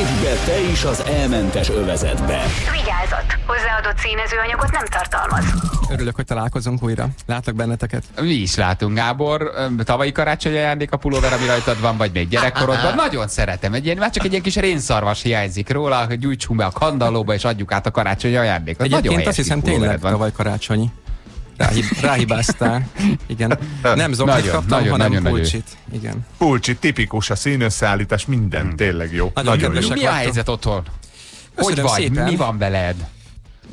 Lépj be te is az elmentes övezetbe. Vigyázat! Hozzáadott színezőanyagot nem tartalmaz. Örülök, hogy találkozunk újra. Látlak benneteket. Mi is látunk, Gábor. Tavalyi karácsonyi ajándék a pulóver, ami rajtad van, vagy még gyerekkorodban. Nagyon szeretem. Egy ilyen, már csak egy ilyen kis rénszarvas hiányzik róla, hogy gyújtsunk be a kandallóba, és adjuk át a karácsonyi ajándékot. Nagyon Egyébként helyes azt hiszem tényleg van. tavaly karácsonyi. Ráhib, ráhibáztál. Igen. Nem zoknit Nagyon, kaptam, nagyon, hanem nagyon nagy pulcsit. Igen. Pulcsi, tipikus, a színösszeállítás, minden tényleg jó. Nagyon Nagyon, kedvesek jó. Mi a helyzet otthon? Hogy Köszönöm vagy? szépen. Mi van veled?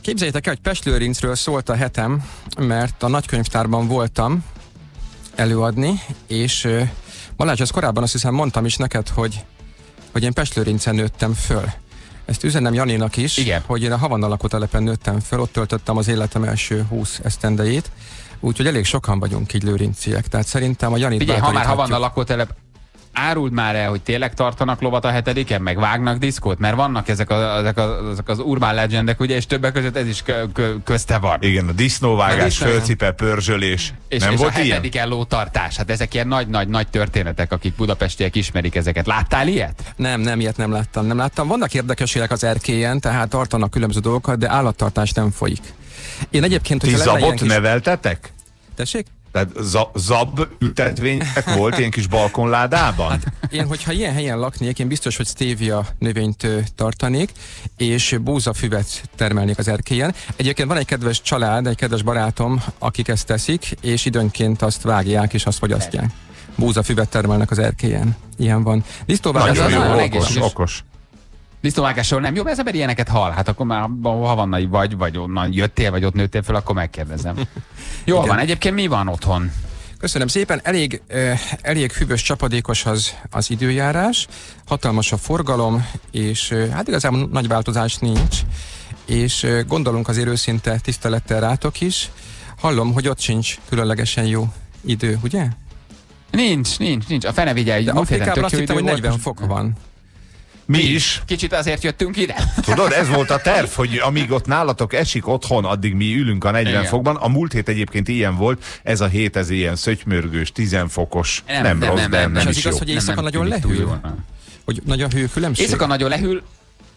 Képzeljétek el, hogy Pestlőrincről szólt a hetem, mert a nagykönyvtárban voltam előadni, és Balázs, ezt korábban azt hiszem mondtam is neked, hogy, hogy én Pestlőrincen nőttem föl. Ezt üzenem Janinak is, Igen. hogy én a Havanna lakótelepen nőttem föl, ott töltöttem az életem első 20 esztendejét, úgyhogy elég sokan vagyunk így lőrinciek, tehát szerintem a Janit Figyelj, ha már ha bátoríthatjuk. van a lakótelep, áruld már el, hogy tényleg tartanak lovat a hetediken, meg vágnak diszkót, mert vannak ezek, a, ezek, a, ezek az urbán legendek, ugye, és többek között ez is kö, kö, közte van. Igen, a disznóvágás, földcipe, pörzsölés. És, Nem és volt a ilyen? hetediken lótartás, hát ezek ilyen nagy-nagy-nagy történetek, akik budapestiek ismerik ezeket. Láttál ilyet? Nem, nem, ilyet nem láttam, nem láttam. Vannak érdekességek az erkélyen, tehát tartanak különböző dolgokat, de állattartás nem folyik. Én egyébként, Ti lenne ilyen zabot kis... neveltetek? Tessék? Tehát za- zab ültetvények volt ilyen kis balkonládában? Hát én, hogyha ilyen helyen laknék, én biztos, hogy stevia növényt ö, tartanik, és búzafüvet termelnék az erkélyen. Egyébként van egy kedves család, egy kedves barátom, akik ezt teszik, és időnként azt vágják, és azt fogyasztják. Búzafüvet termelnek az erkélyen. Ilyen van. Disznóvágás Nagyon az okos, okos. Disznóvágásról nem jobb, ez ember ilyeneket hall. Hát akkor már ha vannai vagy, vagy onnan jöttél, vagy ott nőttél föl, akkor megkérdezem. Jó Igen. van, egyébként mi van otthon? Köszönöm szépen, elég, eh, elég hűvös, csapadékos az, az időjárás, hatalmas a forgalom, és eh, hát igazából nagy változás nincs, és eh, gondolunk azért őszinte tisztelettel rátok is. Hallom, hogy ott sincs különlegesen jó idő, ugye? Nincs, nincs, nincs. A fene vigyelj, De Afrikában azt hittem, hogy idő 40 volt, fok van. Mi is. Kicsit azért jöttünk ide. Tudod, ez volt a terv, hogy amíg ott nálatok esik otthon, addig mi ülünk a 40 Igen. fokban. A múlt hét egyébként ilyen volt, ez a hét ez ilyen szögymörgős, 10 fokos. Nem, rossz, de nem, És az is igaz, jó. hogy éjszaka nagyon tűnik túl lehűl? Hogy nagyon hőkülönbség? Éjszaka nagyon lehűl,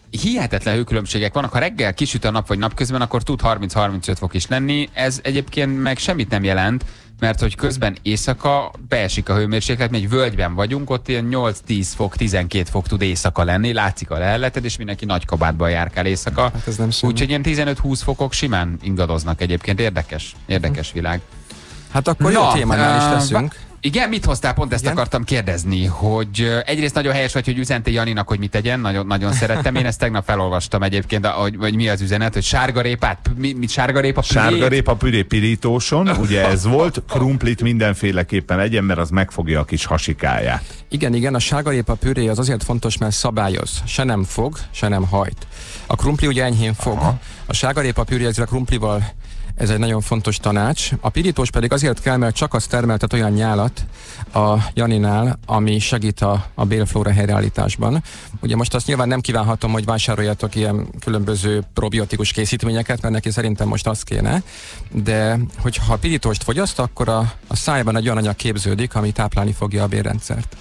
hihetetlen hőkülönbségek vannak. Ha reggel kisüt a nap vagy napközben, akkor tud 30-35 fok is lenni. Ez egyébként meg semmit nem jelent, mert hogy közben éjszaka beesik a hőmérséklet, mi egy völgyben vagyunk, ott ilyen 8-10 fok, 12 fok tud éjszaka lenni, látszik a leheleted, és mindenki nagy kabátban járkál éjszaka. Hát ez nem. Úgyhogy ilyen 15-20 fokok simán ingadoznak egyébként. Érdekes, érdekes világ. Hát akkor jó témánál is leszünk. Igen, mit hoztál? Pont ezt Igen? akartam kérdezni, hogy egyrészt nagyon helyes vagy, hogy üzentél Janinak, hogy mit tegyen, nagyon, nagyon szerettem. Én ezt tegnap felolvastam egyébként, hogy, hogy mi az üzenet, hogy sárgarépát, mi, mit sárgarépa? Sárgarépa püré pirítóson, ugye ez volt, krumplit mindenféleképpen legyen, mert az megfogja a kis hasikáját. Igen, igen, a sárgarépa püré az azért fontos, mert szabályoz. Se nem fog, se nem hajt. A krumpli ugye enyhén fog. Aha. A sárgarépa püré ezzel a krumplival ez egy nagyon fontos tanács. A pirítós pedig azért kell, mert csak az termeltet olyan nyálat a Janinál, ami segít a, a bélflóra helyreállításban. Ugye most azt nyilván nem kívánhatom, hogy vásároljatok ilyen különböző probiotikus készítményeket, mert neki szerintem most az kéne, de hogyha a pirítóst fogyaszt, akkor a, a szájban egy olyan anyag képződik, ami táplálni fogja a bélrendszert.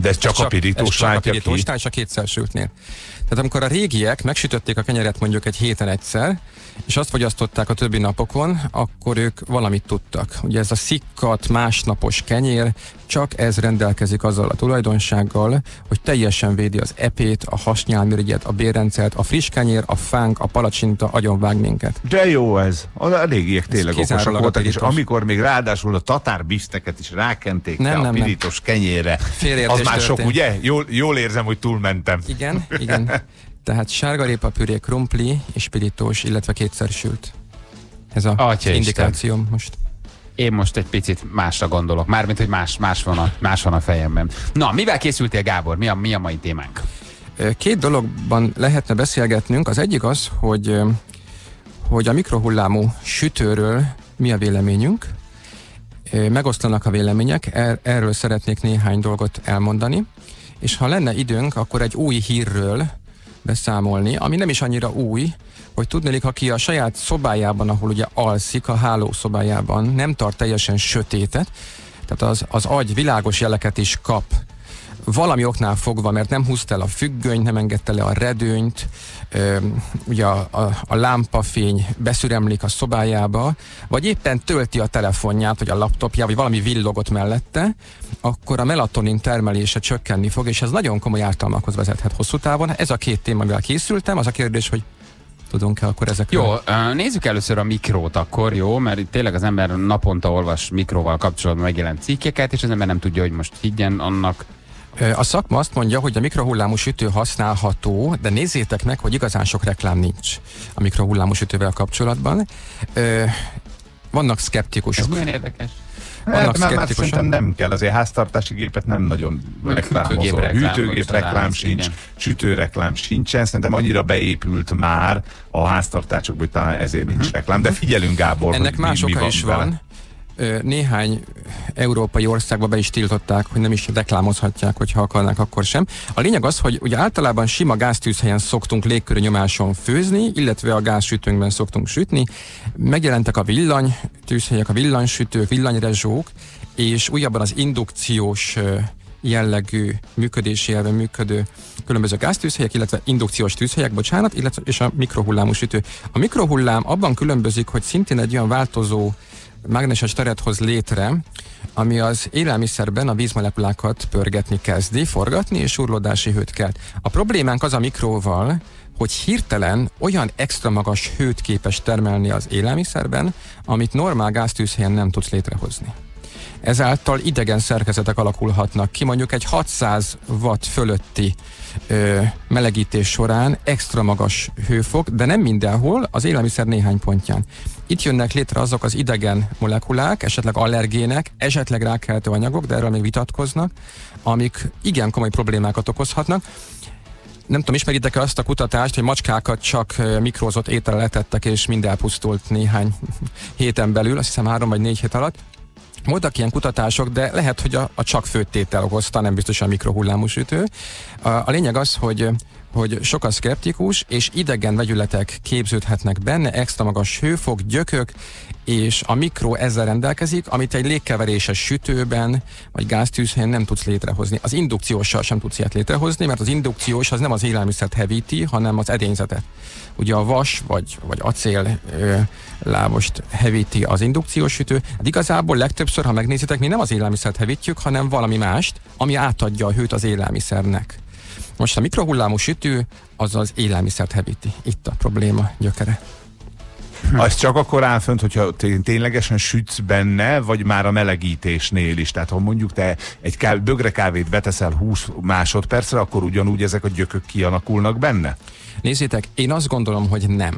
De ez csak, Ez a pirítós csak a pirítós, a kétszer sültnél. Tehát amikor a régiek megsütötték a kenyeret mondjuk egy héten egyszer, és azt fogyasztották a többi napokon, akkor ők valamit tudtak. Ugye ez a szikkat másnapos kenyér, csak ez rendelkezik azzal a tulajdonsággal, hogy teljesen védi az epét, a hasnyálmirigyet, a bérrendszert, a friss kenyér, a fánk, a palacsinta agyonvág minket. De jó ez. A elégiek tényleg okosak kizárólag a voltak, és pirítós. amikor még ráadásul a tatár biszteket is rákenték Nem, le a nem, nem. pirítós kenyérre. Félreértés Az már sok, történt. ugye? Jól, jól érzem, hogy túlmentem. Igen, igen. Tehát sárgarépa püré, krumpli és pirítós, illetve kétszer sült. Ez a Atya indikációm most. Én most egy picit másra gondolok, mármint, hogy más, más, van a, más van a fejemben. Na, mivel készültél, Gábor? Mi a, mi a mai témánk? Két dologban lehetne beszélgetnünk. Az egyik az, hogy, hogy a mikrohullámú sütőről mi a véleményünk. Megoszlanak a vélemények, er, erről szeretnék néhány dolgot elmondani. És ha lenne időnk, akkor egy új hírről beszámolni, ami nem is annyira új, hogy tudnélik, aki a saját szobájában, ahol ugye alszik, a hálószobájában nem tart teljesen sötétet, tehát az, az agy világos jeleket is kap valami oknál fogva, mert nem húzta el a függönyt, nem engedte le a redőnyt, ö, ugye a, a, a lámpafény beszüremlik a szobájába, vagy éppen tölti a telefonját, vagy a laptopját, vagy valami villogott mellette, akkor a melatonin termelése csökkenni fog, és ez nagyon komoly ártalmakhoz vezethet hosszú távon. Ez a két téma, amivel készültem, az a kérdés, hogy tudunk-e akkor ezekről? Jó, nézzük először a mikrót akkor, jó? Mert tényleg az ember naponta olvas mikróval kapcsolatban megjelent cikkeket, és az ember nem tudja, hogy most higgyen annak. A szakma azt mondja, hogy a mikrohullámú sütő használható, de nézzétek meg, hogy igazán sok reklám nincs a mikrohullámú sütővel kapcsolatban. Vannak Ez szkeptikusok. milyen érdekes? Hát, már, már szerintem nem kell, azért háztartási gépet nem nagyon reklámozol. hűtőgép reklám, sincs, igen. sütőreklám sincsen, szerintem annyira beépült már a háztartásokba, hogy talán ezért nincs reklám, de figyelünk Gábor, Ennek hogy mi, más mi oka is vele. van. Néhány európai országban be is tiltották, hogy nem is reklámozhatják, hogyha akarnak, akkor sem. A lényeg az, hogy ugye általában sima gáztűzhelyen szoktunk légkörű nyomáson főzni, illetve a gázsütőnkben szoktunk sütni. Megjelentek a villany tűzhelyek, a villanysütők, villanyrezsók, és újabban az indukciós jellegű működési elven működő különböző gáztűzhelyek, illetve indukciós tűzhelyek, bocsánat, illetve és a mikrohullámú sütő. A mikrohullám abban különbözik, hogy szintén egy olyan változó mágneses teret hoz létre, ami az élelmiszerben a vízmolekulákat pörgetni kezdi, forgatni, és urlódási hőt kelt. A problémánk az a mikróval, hogy hirtelen olyan extra magas hőt képes termelni az élelmiszerben, amit normál gáztűzhelyen nem tudsz létrehozni. Ezáltal idegen szerkezetek alakulhatnak ki, mondjuk egy 600 watt fölötti ö, melegítés során extra magas hőfok, de nem mindenhol, az élelmiszer néhány pontján. Itt jönnek létre azok az idegen molekulák, esetleg allergének, esetleg rákeltő anyagok, de erről még vitatkoznak, amik igen komoly problémákat okozhatnak. Nem tudom, ismeritek-e azt a kutatást, hogy macskákat csak mikrózott ételre letettek, és mind elpusztult néhány héten belül, azt hiszem három vagy négy hét alatt. Voltak ilyen kutatások, de lehet, hogy a, a csak főtétel okozta, nem biztos a mikrohullámú sütő. A, a lényeg az, hogy hogy sok a szkeptikus, és idegen vegyületek képződhetnek benne, extra magas hőfok, gyökök, és a mikro ezzel rendelkezik, amit egy légkeveréses sütőben, vagy gáztűzhelyen nem tudsz létrehozni. Az indukcióssal sem tudsz ilyet létrehozni, mert az indukciós az nem az élelmiszert hevíti, hanem az edényzetet. Ugye a vas vagy, vagy acél ö, lábost hevíti az indukciós sütő. Hát igazából legtöbbször, ha megnézitek, mi nem az élelmiszert hevítjük, hanem valami mást, ami átadja a hőt az élelmiszernek. Most a mikrohullámú sütő az az élelmiszert hevíti. Itt a probléma gyökere. Az csak akkor áll fönt, hogyha té- ténylegesen sütsz benne, vagy már a melegítésnél is. Tehát ha mondjuk te egy káv, bögre kávét beteszel 20 másodpercre, akkor ugyanúgy ezek a gyökök kialakulnak benne? Nézzétek, én azt gondolom, hogy nem.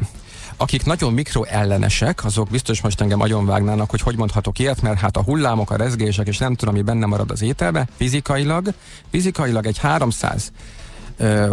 Akik nagyon mikroellenesek, azok biztos most engem agyon vágnának, hogy hogy mondhatok ilyet, mert hát a hullámok, a rezgések, és nem tudom, mi benne marad az ételbe, fizikailag, fizikailag egy 300 ö,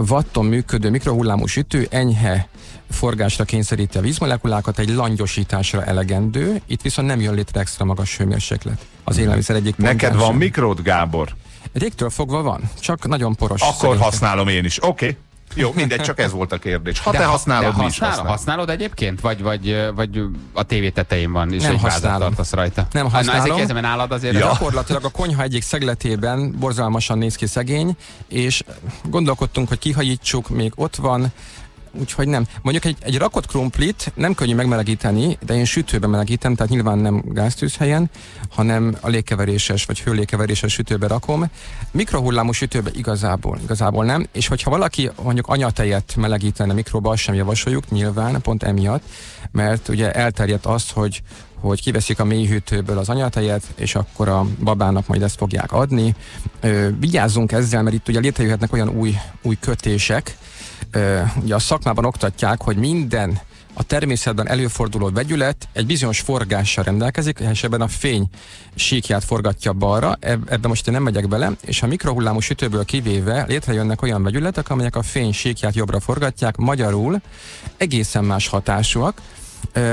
watton működő mikrohullámú sütő enyhe forgásra kényszeríti a vízmolekulákat, egy langyosításra elegendő, itt viszont nem jön létre extra magas hőmérséklet. Az élelmiszer egyik Neked van mikród, Gábor? Régtől fogva van, csak nagyon poros. Akkor szerintem. használom én is. Oké. Okay. Jó, mindegy, csak ez volt a kérdés. Ha te ha- használod, de mi is használ, használod. használod egyébként? Vagy, vagy, vagy a tévé tetején van, és Nem egy használom. tartasz rajta? Nem Ah, Na, használom. ezért kérdezem, mert nálad azért... Ja. Gyakorlatilag a konyha egyik szegletében borzalmasan néz ki szegény, és gondolkodtunk, hogy kihajítsuk, még ott van, úgyhogy nem. Mondjuk egy, egy rakott krumplit nem könnyű megmelegíteni, de én sütőben melegítem, tehát nyilván nem gáztűzhelyen, hanem a légkeveréses vagy hőlégkeveréses sütőbe rakom. Mikrohullámú sütőbe igazából, igazából nem, és hogyha valaki mondjuk anyatejet melegítene mikróba, azt sem javasoljuk, nyilván, pont emiatt, mert ugye elterjedt az, hogy hogy kiveszik a mélyhűtőből az anyatejet, és akkor a babának majd ezt fogják adni. Ö, vigyázzunk ezzel, mert itt ugye létrejöhetnek olyan új, új kötések. Ugye a szakmában oktatják, hogy minden a természetben előforduló vegyület egy bizonyos forgással rendelkezik, és ebben a fény síkját forgatja balra, eb- ebbe most én nem megyek bele, és a mikrohullámú sütőből kivéve létrejönnek olyan vegyületek, amelyek a fény síkját jobbra forgatják, magyarul egészen más hatásúak,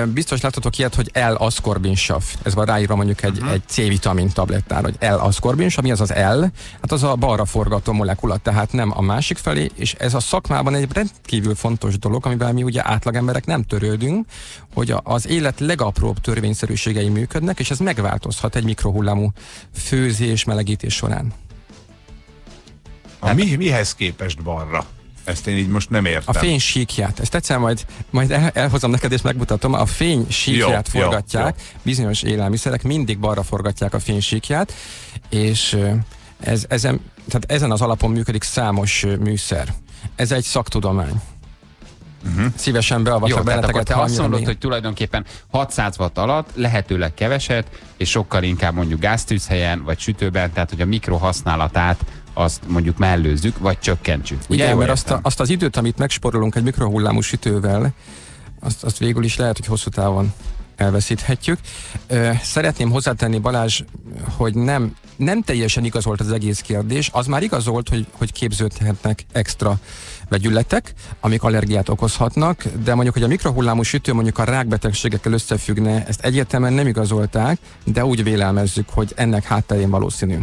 Biztos láttatok ilyet, hogy L-aszkorbinsav. Ez van ráírva mondjuk egy, uh-huh. egy C-vitamin tablettára, hogy L-aszkorbinsav. Mi az az L? Hát az a balra forgató molekula, tehát nem a másik felé, és ez a szakmában egy rendkívül fontos dolog, amivel mi ugye átlagemberek nem törődünk, hogy az élet legapróbb törvényszerűségei működnek, és ez megváltozhat egy mikrohullámú főzés, melegítés során. A mi, mihez képest balra? Ezt én így most nem értem. A fény síkját. Ezt egyszer majd, majd el, elhozom neked és megmutatom. A fény síkját Jó, jó, forgatják. Bizonyos élelmiszerek mindig balra forgatják a fény síkját, és ez, ezen, tehát ezen az alapon működik számos műszer. Ez egy szaktudomány. Uh-huh. Szívesen Jó, beavatok akkor benneteket, te ha azt mondod, mély. hogy tulajdonképpen 600 watt alatt lehetőleg keveset, és sokkal inkább mondjuk gáztűzhelyen, vagy sütőben, tehát hogy a mikro használatát azt mondjuk mellőzzük, vagy csökkentsük. Ugye? Igen, mert azt, a, azt az időt, amit megsporolunk egy mikrohullámú sütővel, azt, azt végül is lehet, hogy hosszú távon elveszíthetjük. Szeretném hozzátenni, Balázs, hogy nem, nem teljesen igazolt az egész kérdés. Az már igazolt, hogy, hogy képződhetnek extra vegyületek, amik allergiát okozhatnak, de mondjuk, hogy a mikrohullámú sütő mondjuk a rákbetegségekkel összefüggne, ezt egyértelműen nem igazolták, de úgy vélelmezzük, hogy ennek hátterén valószínű.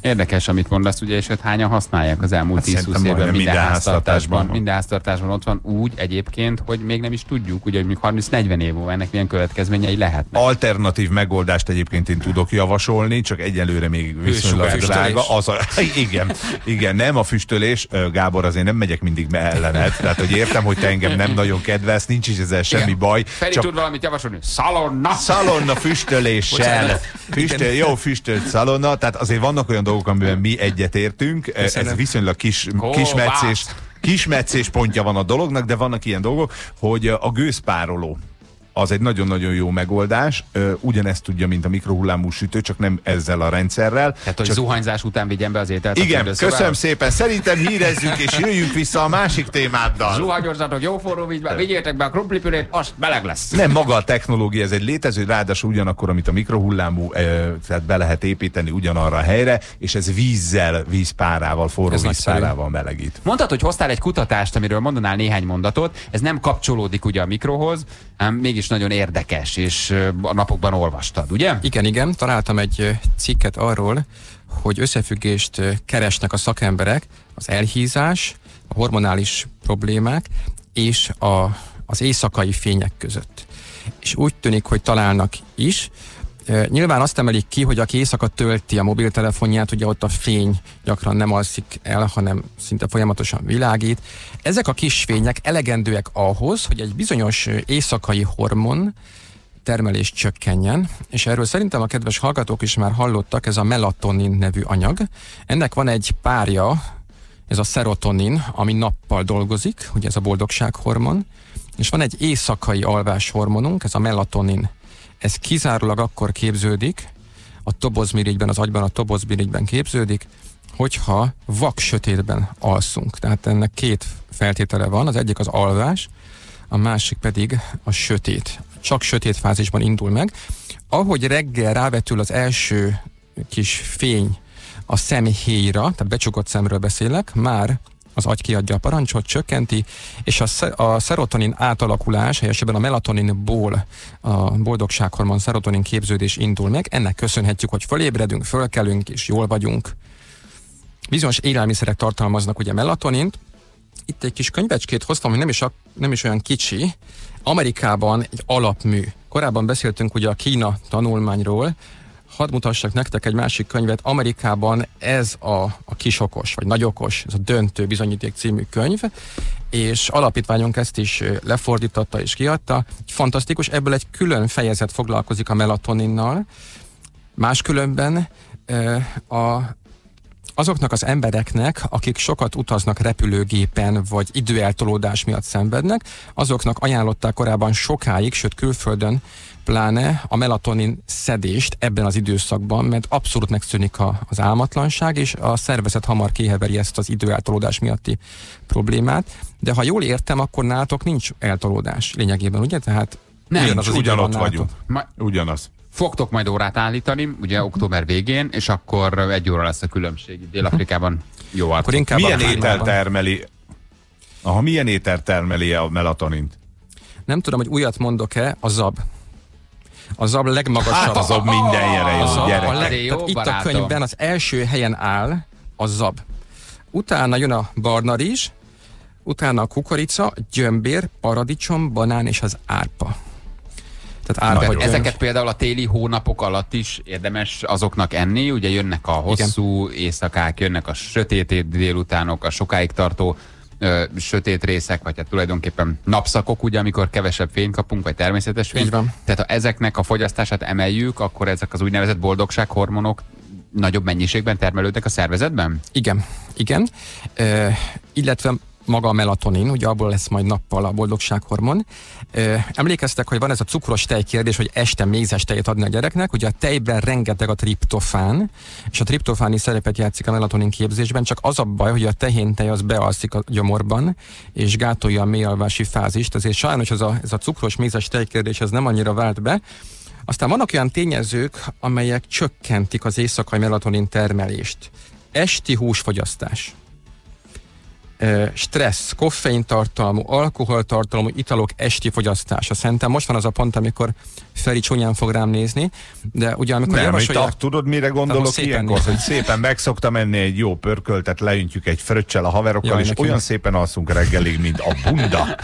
Érdekes, amit mondasz, ugye, és hogy hányan használják az elmúlt Hát 10-20 szerintem évben minden, minden háztartásban. Minden háztartásban ott van úgy egyébként, hogy még nem is tudjuk, ugye, hogy még 30-40 év múlva ennek milyen következményei lehetnek. Alternatív megoldást egyébként én tudok javasolni, csak egyelőre még viszonylag drága. Az a, igen, igen, nem a füstölés, Gábor, azért nem megyek mindig ellened, tehát hogy értem, hogy te engem nem nagyon kedvelsz, nincs is ezzel semmi Igen. baj. Feri Csak tud valamit javasolni? Szalonna! szalonna füstöléssel. Füstöl, jó füstölt szalonna, tehát azért vannak olyan dolgok, amiben mi egyetértünk. Ez Köszönöm. viszonylag kis, kismetszés, kismetszés pontja van a dolognak, de vannak ilyen dolgok, hogy a gőzpároló az egy nagyon-nagyon jó megoldás. Ugyanezt tudja, mint a mikrohullámú sütő, csak nem ezzel a rendszerrel. Tehát, hogy csak zuhanyzás után vigyen be az ételt igen, köszönöm szépen. Szerintem hírezzünk és jöjjünk vissza a másik témáddal. Zuhanyozzatok, jó forró vízbe, vigyétek be a krumplipürét, az meleg lesz. Nem maga a technológia, ez egy létező, ráadásul ugyanakkor, amit a mikrohullámú, tehát be lehet építeni ugyanarra a helyre, és ez vízzel, vízpárával, forró Ez vízpárával melegít. Mondtad, hogy hoztál egy kutatást, amiről mondanál néhány mondatot. Ez nem kapcsolódik ugye a mikrohoz, ám mégis nagyon érdekes, és a napokban olvastad, ugye? Igen, igen, találtam egy cikket arról, hogy összefüggést keresnek a szakemberek az elhízás, a hormonális problémák és a, az éjszakai fények között. És úgy tűnik, hogy találnak is. Nyilván azt emelik ki, hogy aki éjszaka tölti a mobiltelefonját, ugye ott a fény gyakran nem alszik el, hanem szinte folyamatosan világít. Ezek a kis fények elegendőek ahhoz, hogy egy bizonyos éjszakai hormon, termelés csökkenjen, és erről szerintem a kedves hallgatók is már hallottak, ez a melatonin nevű anyag. Ennek van egy párja, ez a serotonin, ami nappal dolgozik, ugye ez a boldogsághormon, és van egy éjszakai alváshormonunk, ez a melatonin. Ez kizárólag akkor képződik, a tobozmirigyben, az agyban a tobozmirigyben képződik, hogyha vak sötétben alszunk. Tehát ennek két feltétele van, az egyik az alvás, a másik pedig a sötét. Csak sötét fázisban indul meg. Ahogy reggel rávetül az első kis fény a szemhéjra, tehát becsukott szemről beszélek, már az agy kiadja a parancsot, csökkenti, és a, a szerotonin átalakulás, helyesebben a melatoninból a boldogsághormon szerotonin képződés indul meg. Ennek köszönhetjük, hogy fölébredünk, fölkelünk és jól vagyunk. Bizonyos élelmiszerek tartalmaznak ugye melatonint. Itt egy kis könyvecskét hoztam, hogy nem is, a, nem is olyan kicsi. Amerikában egy alapmű. Korábban beszéltünk ugye a Kína tanulmányról, hadd mutassak nektek egy másik könyvet. Amerikában ez a, a kisokos, vagy nagyokos, ez a döntő bizonyíték című könyv, és alapítványunk ezt is lefordította és kiadta. Fantasztikus, ebből egy külön fejezet foglalkozik a melatoninnal. Máskülönben a, azoknak az embereknek, akik sokat utaznak repülőgépen, vagy időeltolódás miatt szenvednek, azoknak ajánlották korábban sokáig, sőt külföldön pláne a melatonin szedést ebben az időszakban, mert abszolút megszűnik a, az álmatlanság, és a szervezet hamar kiheveri ezt az időeltolódás miatti problémát. De ha jól értem, akkor nálatok nincs eltolódás lényegében, ugye? Tehát Nem, Ugyanaz ugyanott vagyunk. Ma, Ugyanaz. Fogtok majd órát állítani, ugye október végén, és akkor egy óra lesz a különbség. Dél-Afrikában jó Akkor inkább Milyen a étel termeli? Aha, milyen étel termeli a melatonint? Nem tudom, hogy újat mondok-e, a zab. A zab legmagasabb. Hát a minden jele a jó, zab, gyerek. a leg, jó, tehát itt a könyvben az első helyen áll a zab. Utána jön a barna rizs, utána a kukorica, gyömbér, paradicsom, banán és az árpa. Tehát árhagyjon. Tehát ezeket például a téli hónapok alatt is érdemes azoknak enni, ugye jönnek a hosszú Igen. éjszakák, jönnek a sötét délutánok, a sokáig tartó ö, sötét részek, vagy hát tulajdonképpen napszakok, ugye, amikor kevesebb fényt kapunk, vagy természetes fényt. Így van. Tehát ha ezeknek a fogyasztását emeljük, akkor ezek az úgynevezett boldogsághormonok nagyobb mennyiségben termelődnek a szervezetben? Igen, igen. Ö, illetve maga a melatonin, ugye abból lesz majd nappal a boldogsághormon. Emlékeztek, hogy van ez a cukros tej kérdés, hogy este mézes tejet adni a gyereknek, ugye a tejben rengeteg a triptofán, és a triptofán is szerepet játszik a melatonin képzésben, csak az a baj, hogy a tehéntej az bealszik a gyomorban, és gátolja a mélyalvási fázist, ezért sajnos ez a, ez a cukros mézes tej kérdés ez nem annyira vált be, aztán vannak olyan tényezők, amelyek csökkentik az éjszakai melatonin termelést. Esti húsfogyasztás stressz, koffeintartalmú, alkoholtartalmú italok esti fogyasztása. Szerintem most van az a pont, amikor Feri csúnyán fog rám nézni, de ugye amikor Nem, itt javasolják... a, tudod, mire gondolok szépen ilyenkor? nézem. Hogy szépen megszoktam menni egy jó pörköltet, leüntjük egy fröccsel a haverokkal, Jaj, és olyan szépen alszunk reggelig, mint a bunda.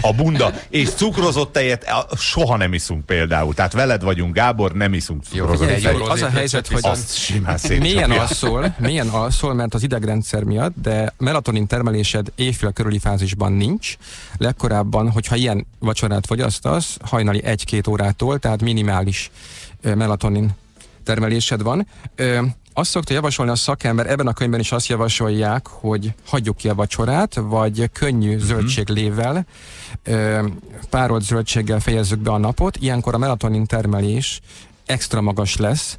A bunda. És cukrozott tejet soha nem iszunk például. Tehát veled vagyunk, Gábor, nem iszunk cukrozott figyelj, tejet. jó, az a helyzet, hogy Azt simán Milyen alszol, milyen alszol, mert az idegrendszer miatt, de melatonin termelésed éjfél körüli fázisban nincs. Legkorábban, hogyha ilyen vacsorát fogyasztasz, hajnali 1-2 órától, tehát minimális melatonin termelésed van. Azt szokta javasolni a szakember, ebben a könyvben is azt javasolják, hogy hagyjuk ki a vacsorát, vagy könnyű zöldséglével, ö, párolt zöldséggel fejezzük be a napot, ilyenkor a melatonin termelés extra magas lesz,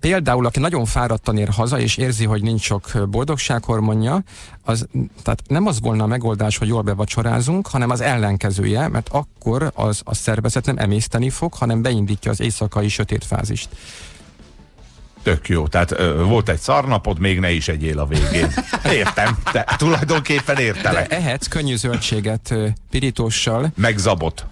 Például, aki nagyon fáradtan ér haza, és érzi, hogy nincs sok boldogsághormonja, az, tehát nem az volna a megoldás, hogy jól bevacsorázunk, hanem az ellenkezője, mert akkor az a szervezet nem emészteni fog, hanem beindítja az éjszakai sötét fázist. Tök jó. Tehát ö, volt egy szarnapod, még ne is egyél a végén. Értem. Te tulajdonképpen De értelek. ehetsz könnyű zöldséget pirítóssal, Meg zabot.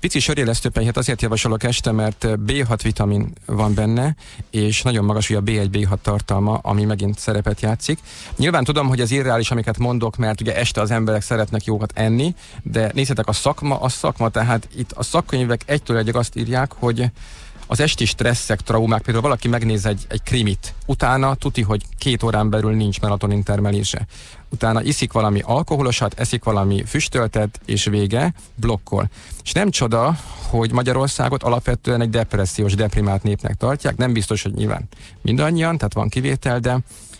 Pici sörélesztőpenyhet azért javasolok este, mert B6 vitamin van benne, és nagyon magas a B1, B6 tartalma, ami megint szerepet játszik. Nyilván tudom, hogy ez irreális, amiket mondok, mert ugye este az emberek szeretnek jókat enni, de nézzetek, a szakma, a szakma, tehát itt a szakkönyvek egytől egyig azt írják, hogy az esti stresszek, traumák, például valaki megnéz egy, egy krimit, utána tuti, hogy két órán belül nincs melatonin termelése. Utána iszik valami alkoholosat, eszik valami füstöltet, és vége, blokkol. És nem csoda, hogy Magyarországot alapvetően egy depressziós, deprimált népnek tartják. Nem biztos, hogy nyilván mindannyian, tehát van kivétel, de,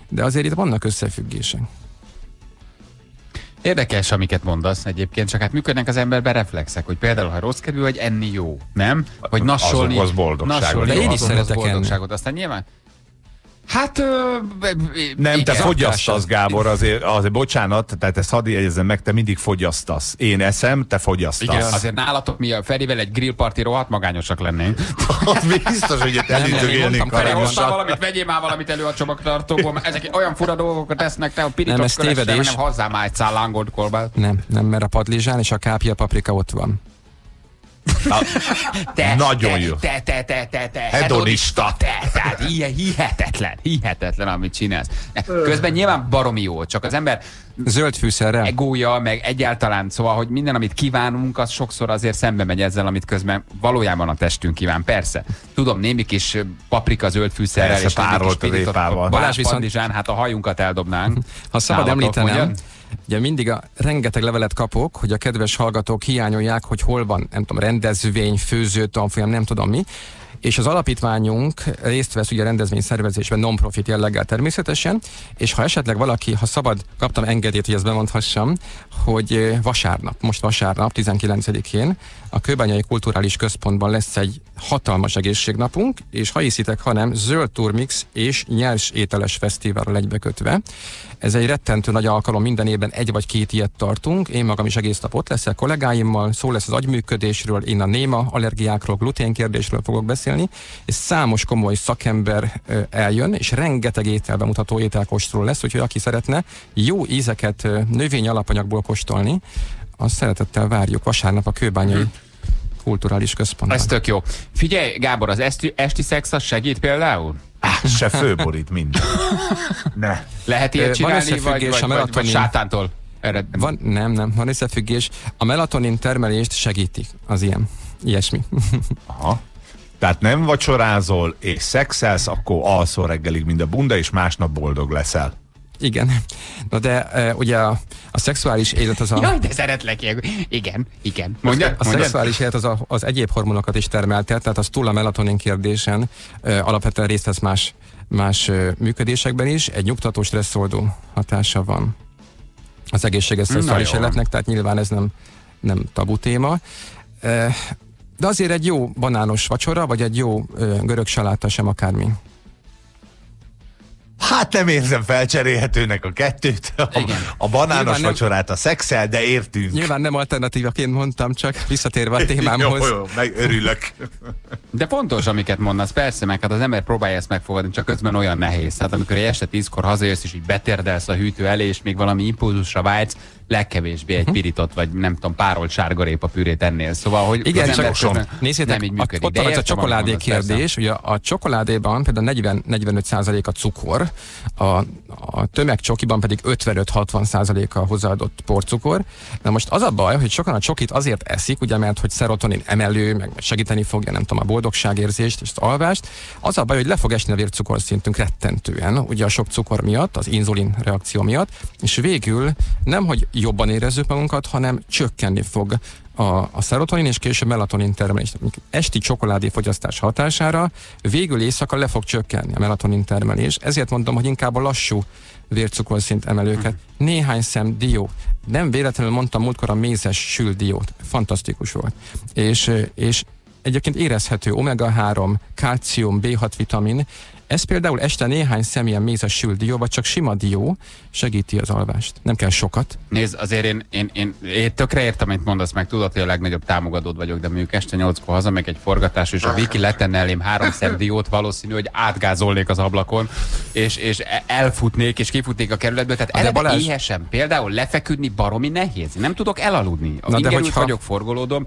de azért itt vannak összefüggések. Érdekes, amiket mondasz egyébként, csak hát működnek az emberben reflexek, hogy például, ha rossz kedvű, hogy enni jó, nem? Vagy nassolni. Az boldogságot. nassolni De én is szeretek enni. boldogságot. Aztán nyilván Hát, ö, Nem, te fogyasztasz, Gábor, azért, azért bocsánat, tehát ezt hadd jegyezzem meg, te mindig fogyasztasz. Én eszem, te fogyasztasz. Igen, azért nálatok mi a Ferivel egy grillparti rohadt magányosak lennénk. Az biztos, hogy itt nem, mondtam, Feri, hoztál valamit, vegyél már valamit elő a csomagtartóból, mert ezek olyan fura dolgokat tesznek, te a Nem, pirított ez tévedés. nem hozzá már egy szál lángolt kolbát. Nem, nem, mert a padlizsán és a kápia paprika ott van. Te, Nagyon te, jó. Te, te, te, te, te, Hedonista. Te, tehát ilyen hihetetlen, hihetetlen, amit csinálsz. Közben nyilván baromi jó, csak az ember Zöld fűszerrel. egója, meg egyáltalán, szóval, hogy minden, amit kívánunk, az sokszor azért szembe megy ezzel, amit közben valójában a testünk kíván. Persze, tudom, némi kis paprika zöld fűszerrel Persze, és némi kis pirított. Balázs Balázs viszont... viszont- hát a hajunkat eldobnánk. Ha szabad Nálatok, említenem? Ugye mindig a rengeteg levelet kapok, hogy a kedves hallgatók hiányolják, hogy hol van, nem tudom, rendezvény, főző, tanfolyam, nem tudom mi. És az alapítványunk részt vesz ugye rendezvény szervezésben, non-profit jelleggel természetesen, és ha esetleg valaki, ha szabad, kaptam engedélyt, hogy ezt bemondhassam, hogy vasárnap, most vasárnap, 19-én a Kőbányai Kulturális Központban lesz egy hatalmas egészségnapunk, és ha hiszitek, hanem zöld turmix és nyers ételes fesztiválra egybekötve. Ez egy rettentő nagy alkalom, minden évben egy vagy két ilyet tartunk. Én magam is egész nap ott leszek kollégáimmal, szó lesz az agyműködésről, én a néma allergiákról, gluténkérdésről fogok beszélni, és számos komoly szakember eljön, és rengeteg ételbemutató ételkóstról lesz, úgyhogy aki szeretne jó ízeket növény alapanyagból kóstolni, azt szeretettel várjuk vasárnap a Kőbányai Kulturális Központban. Ez tök jó. Figyelj, Gábor, az esti, esti szex az segít például? Se főborít minden. Ne. Lehet ilyet van csinálni, vagy, összefüggés vagy, a vagy, vagy melatonin- sátántól? Erre, Van, nem, nem, van összefüggés. A melatonin termelést segíti az ilyen. ilyesmi. Aha. Tehát nem vacsorázol és szexelsz, akkor alszol reggelig, mint a bunda, és másnap boldog leszel. Igen. Na de e, ugye a, a szexuális élet az a... Jaj, de szeretlek ilyen. Igen, igen. Mondja, A mondja. szexuális élet az, a, az egyéb hormonokat is termelte, tehát az túl a melatonin kérdésen ö, alapvetően részt vesz más, más ö, működésekben is. Egy nyugtató stresszoldó hatása van az egészséges szexuális életnek, tehát nyilván ez nem, nem tabu téma. Ö, De azért egy jó banános vacsora, vagy egy jó görög saláta sem akármi. Hát nem érzem felcserélhetőnek a kettőt. A, Igen. a banános Nyilván nem- vacsorát, a szexel, de értünk. Nyilván nem alternatívaként mondtam, csak visszatérve a témámhoz. Jó, jó, meg örülök. De fontos, amiket mondasz, persze, meg hát az ember próbálja ezt megfogadni, csak közben olyan nehéz. Hát amikor egy este tízkor hazajössz, és így betérdelsz a hűtő elé, és még valami impulzusra vágysz, legkevésbé egy piritot, vagy nem tudom, párolt sárgarépa pürét ennél. Szóval, hogy Igen, az csak ember közben nézzétek, nem így a, működik. ott De van ez a csokoládé kérdés, ugye a csokoládéban például 40-45% a cukor, a, a tömegcsokiban pedig 55-60% a hozzáadott porcukor. Na most az a baj, hogy sokan a csokit azért eszik, ugye mert hogy szerotonin emelő, meg segíteni fogja, nem tudom, a boldogságérzést és az alvást. Az a baj, hogy le fog esni a vércukorszintünk rettentően, ugye a sok cukor miatt, az inzulin reakció miatt, és végül nem, hogy jobban érezzük magunkat, hanem csökkenni fog a, a szerotonin és később melatonin termelés. Esti csokoládé fogyasztás hatására végül éjszaka le fog csökkenni a melatonin termelés. Ezért mondom, hogy inkább a lassú vércukorszint emelőket. Néhány szem dió. Nem véletlenül mondtam múltkor a mézes sült diót. Fantasztikus volt. És, és egyébként érezhető omega-3, kalcium, B6 vitamin, ez például este néhány szem ilyen mézes sült dió, vagy csak sima dió segíti az alvást. Nem kell sokat. Nézd, azért én, én, én, én tökre értem, amit mondasz, meg tudod, hogy a legnagyobb támogatód vagyok, de mondjuk este nyolckor haza, meg egy forgatás, és a Viki letenne elém három szem diót, valószínű, hogy átgázolnék az ablakon, és, és elfutnék, és kifutnék a kerületből. Tehát De eleve Balázs- éhesen, például lefeküdni baromi nehéz. Nem tudok elaludni. de Ingerült hogyha- vagyok, forgolódom,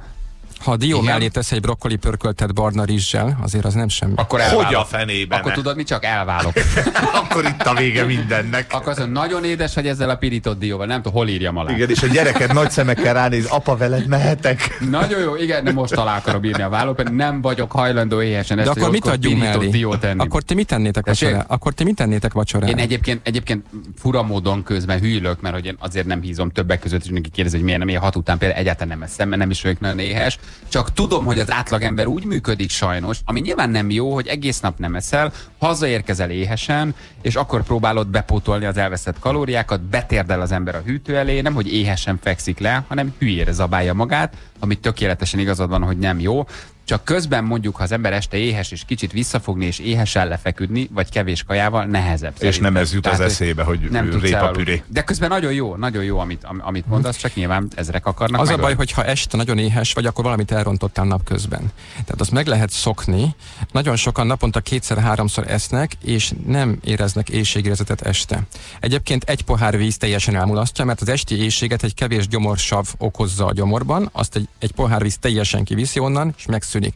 Ha a dió Igen. mellé tesz egy brokkoli pörköltet barna rizssel, azért az nem semmi. akkor Hogy elválok. a fenében? Akkor tudod, mi csak elválok. Akkor itt a vége mindennek. Akkor mondja, nagyon édes vagy ezzel a pirított dióval, nem tudom, hol írjam alá. Igen, és a gyereket nagy szemekkel ránéz, apa veled mehetek. Nagyon jó, igen, de most alá akarom írni a vállót, mert nem vagyok hajlandó éhesen De akkor mit adjunk mellé? diót tenni. Akkor ti mit tennétek vacsorára? Akkor ti mit tennétek vacsorára? Én egyébként, egyébként fura módon közben hűlök, mert hogy én azért nem hízom többek között, és mindenki kérdezi, hogy miért nem, én hat után például egyáltalán nem eszem, mert nem is vagyok nagyon éhes. Csak tudom, hogy az átlagember úgy működik sajnos, ami nyilván nem jó, hogy egész nap nem eszel, hazaérkezel éhesen, és akkor próbálod bepótolni az elveszett kalóriákat, betérdel az ember a hűtő elé, nem hogy éhesen fekszik le, hanem hülyére zabálja magát, amit tökéletesen igazad van, hogy nem jó. Csak közben mondjuk, ha az ember este éhes és kicsit visszafogni és éhesen lefeküdni, vagy kevés kajával, nehezebb. És szerintem. nem ez jut az Tehát, eszébe, hogy nem répapüré. De közben nagyon jó, nagyon jó, amit, am- amit mondasz, csak nyilván ezrek akarnak Az a megölni. baj, hogy ha este nagyon éhes vagy, akkor valamit elrontottál napközben. Tehát azt meg lehet szokni. Nagyon sokan naponta kétszer-háromszor esznek, és nem éreznek éjségérzetet este. Egyébként egy pohár víz teljesen elmulasztja, mert az esti éjséget egy kevés gyomorsav okozza a gyomorban, azt egy, egy pohár víz teljesen kiviszi onnan, és megszűnik.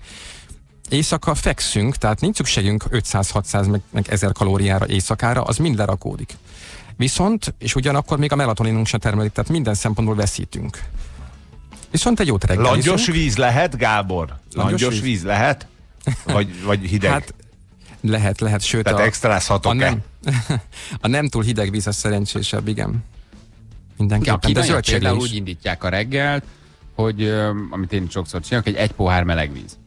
Éjszaka fekszünk, tehát nincs szükségünk 500-600 meg, meg 1000 kalóriára éjszakára, az mind lerakódik. Viszont, és ugyanakkor még a melatoninunk sem termelik, tehát minden szempontból veszítünk. Viszont egy jót reggelizünk. Langyos víz lehet, Gábor? Langyos Langyos víz? víz lehet? Vagy, vagy hideg? Hát lehet, lehet, sőt Tehát a, a, extrázhatok-e? nem, a nem túl hideg víz az szerencsésebb, igen. Ja, Mindenképpen. a kínaiak például is. úgy indítják a reggelt, hogy, amit én sokszor csinálok, hogy egy pohár meleg víz.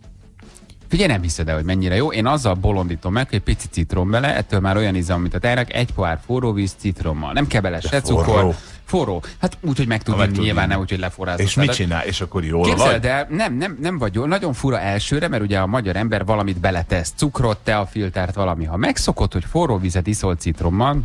Figyelj, nem hiszed el, hogy mennyire jó. Én azzal bolondítom meg, hogy egy pici citrom bele, ettől már olyan íze, mint a tejnek, egy pohár forró víz citrommal. Nem kell bele se cukor. Forró. Hát úgy, hogy meg tud meg inni, tud nyilván nem úgy, hogy leforrázod. És mit csinál? És akkor jól Képzeld vagy? el, nem, nem, nem vagy jól, nagyon fura elsőre, mert ugye a magyar ember valamit beletesz, cukrot, teafiltert, valami. Ha megszokott, hogy forró vizet iszol citrommal,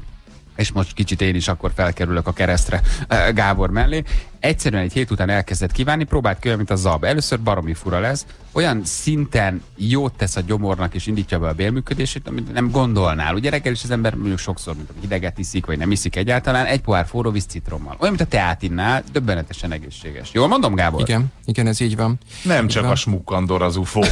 és most kicsit én is akkor felkerülök a keresztre eh, Gábor mellé. Egyszerűen egy hét után elkezdett kívánni, próbált ki olyan, mint a zab. Először baromi fura lesz, olyan szinten jót tesz a gyomornak és indítja be a bélműködését, amit nem gondolnál. Ugye reggel is az ember mondjuk sokszor, mint hideget iszik, vagy nem iszik egyáltalán, egy pohár forró víz citrommal. Olyan, mint a teát innál, döbbenetesen egészséges. Jól mondom, Gábor? Igen, igen, ez így van. Nem Így csak van. a smukkandor az UFO.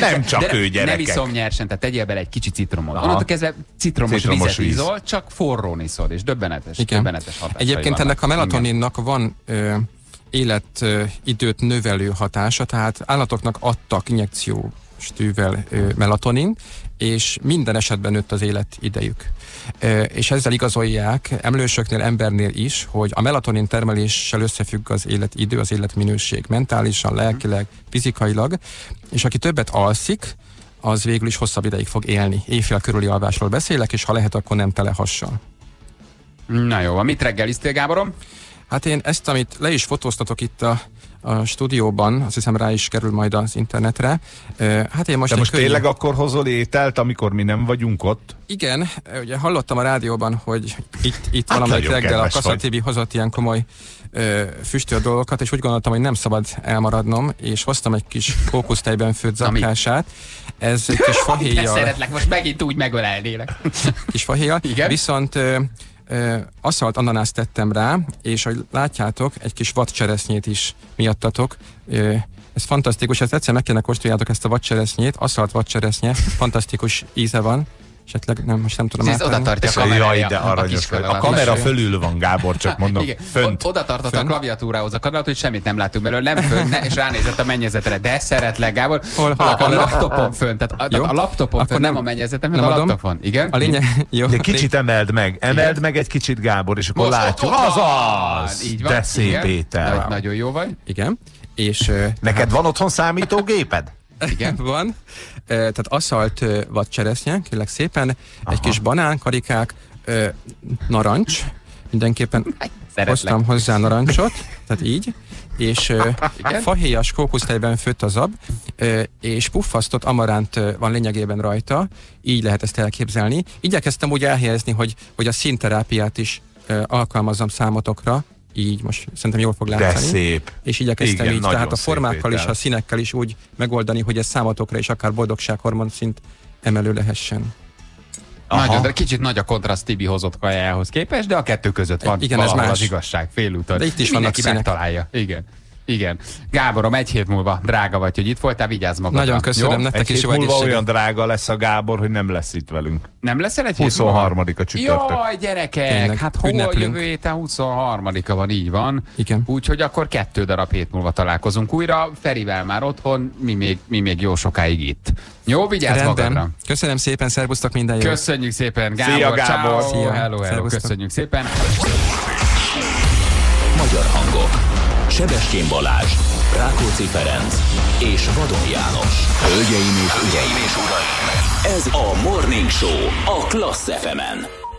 Nem csak De ő nem gyerekek. iszom nyersen, tehát tegyél bele egy kicsi citromot. Aha. Onnantól kezdve citromos, Citromos vizet víz. iszol, csak forrón iszod, és döbbenetes, Igen. döbbenetes Egyébként ennek a melatoninnak van ö, életidőt növelő hatása, tehát állatoknak adtak injekció stűvel melatonin, és minden esetben nőtt az életidejük. És ezzel igazolják emlősöknél, embernél is, hogy a melatonin termeléssel összefügg az életidő, az életminőség mentálisan, lelkileg, fizikailag, és aki többet alszik, az végül is hosszabb ideig fog élni. Éjfél körüli alvásról beszélek, és ha lehet, akkor nem tele hassal. Na jó, mit reggeliztél, Gáborom? Hát én ezt, amit le is fotóztatok itt a a stúdióban, azt hiszem rá is kerül majd az internetre. Hát én most De most könnyű... tényleg akkor hozol ételt, amikor mi nem vagyunk ott? Igen, ugye hallottam a rádióban, hogy itt, itt hát valamelyik reggel a Kassa TV hozott ilyen komoly ö, füstölt dolgokat, és úgy gondoltam, hogy nem szabad elmaradnom, és hoztam egy kis kókusztejben főtt zakását. Ez egy kis fahéjjal... szeretlek, most megint úgy megölelnélek. kis fahéjjal. Igen? Viszont ö, aszalt ananászt tettem rá, és ahogy látjátok, egy kis vadcseresznyét is miattatok. Ez fantasztikus, ezt egyszer meg kéne kóstoljátok ezt a vadcseresznyét, aszalt vadcseresznye, fantasztikus íze van esetleg nem, most nem tudom Ez oda tartja a kamera. Jaj, de aranyos A, a kamera fölül van, Gábor, csak mondom, Igen. fönt. Oda tartott a klaviatúrához a kamerát, hogy semmit nem látunk belőle, nem fönt, és ránézett a mennyezetre, de szeretlek, Gábor. Hol, hol a, a, laptopon fönt, tehát a, jó? a laptopon fönt, nem a mennyezetem, hanem a laptopon. Igen? A lényeg, jó. De kicsit emeld meg, emeld Igen? meg egy kicsit, Gábor, és akkor látjuk. Az Így van. De szép étel. Nagyon jó vagy. Igen. És, Neked van otthon számítógéped? Igen. van. Tehát aszalt vadcseresznye, kérlek szépen, Aha. egy kis banánkarikák, narancs, mindenképpen Szeretlek. hoztam hozzá narancsot, tehát így, és fahéjas kókusztejben főtt az ab, és puffasztott amaránt van lényegében rajta, így lehet ezt elképzelni. Igyekeztem úgy elhelyezni, hogy, hogy a színterápiát is alkalmazzam számotokra, így most szerintem jól fog látszani. De szép. És igyekeztem Igen, így, tehát a formákkal és a színekkel is úgy megoldani, hogy ez számotokra is akár boldogsághormon szint emelő lehessen. Aha. Nagyon, de kicsit nagy a kontraszt Tibi hozott kajához képest, de a kettő között van Igen, ez más. az igazság, félúton. De itt is vannak színek. megtalálja. Igen. Igen. Gáborom, egy hét múlva drága vagy, hogy itt voltál, vigyázz magadra. Nagyon köszönöm, jó? nektek egy is hét múlva olyan drága lesz a Gábor, hogy nem lesz itt velünk. Nem lesz egy 23 a csütörtök. Jaj, gyerekek, Tényleg, hát hol ünneplünk. jövő héten 23-a van, így van. Igen. Úgyhogy akkor kettő darab hét múlva találkozunk újra. Ferivel már otthon, mi még, mi még jó sokáig itt. Jó, vigyázz Rendben. magadra. Köszönöm szépen, szervusztok minden jót. Köszönjük szépen, Gábor. Szia, Gábor. Ciao. Szia. Hello, hello. Köszönjük szépen. Magyar hangok. Sebestyén Balázs, Rákóczi Ferenc és Vadon János. Hölgyeim és uraim, és uraim! Ez a Morning Show a Klassz fm -en.